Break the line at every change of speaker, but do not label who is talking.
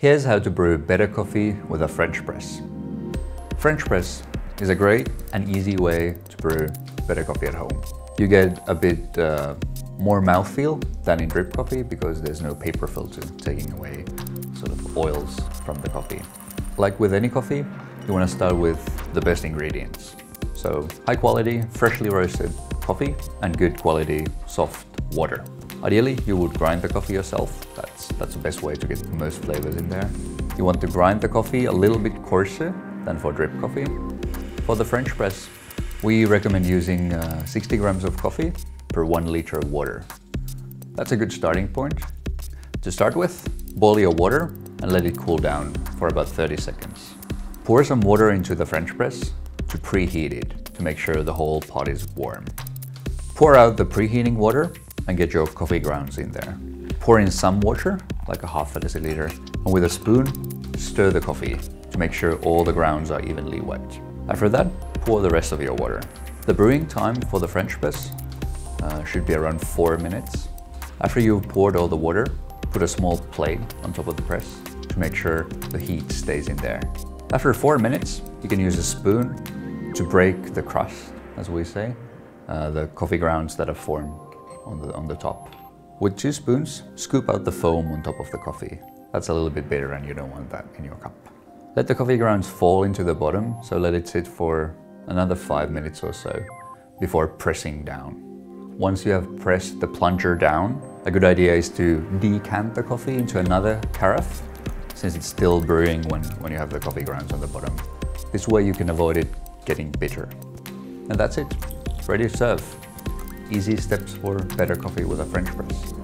Here's how to brew better coffee with a French press. French press is a great and easy way to brew better coffee at home. You get a bit uh, more mouthfeel than in drip coffee because there's no paper filter taking away sort of oils from the coffee. Like with any coffee, you want to start with the best ingredients. So high quality, freshly roasted coffee and good quality soft water. Ideally, you would grind the coffee yourself. That's, that's the best way to get most flavors in there. You want to grind the coffee a little bit coarser than for drip coffee. For the French press, we recommend using uh, 60 grams of coffee per one liter of water. That's a good starting point. To start with, boil your water and let it cool down for about 30 seconds. Pour some water into the French press to preheat it to make sure the whole pot is warm. Pour out the preheating water and get your coffee grounds in there. Pour in some water, like a half a deciliter, and with a spoon, stir the coffee to make sure all the grounds are evenly wet. After that, pour the rest of your water. The brewing time for the French press uh, should be around four minutes. After you've poured all the water, put a small plate on top of the press to make sure the heat stays in there. After four minutes, you can use a spoon to break the crust, as we say, uh, the coffee grounds that have formed on the, on the top. With two spoons, scoop out the foam on top of the coffee. That's a little bit bitter and you don't want that in your cup. Let the coffee grounds fall into the bottom, so let it sit for another five minutes or so before pressing down. Once you have pressed the plunger down, a good idea is to decant the coffee into another carafe, since it's still brewing when, when you have the coffee grounds on the bottom. This way you can avoid it getting bitter. And that's it, ready to serve. Easy steps for better coffee with a French press.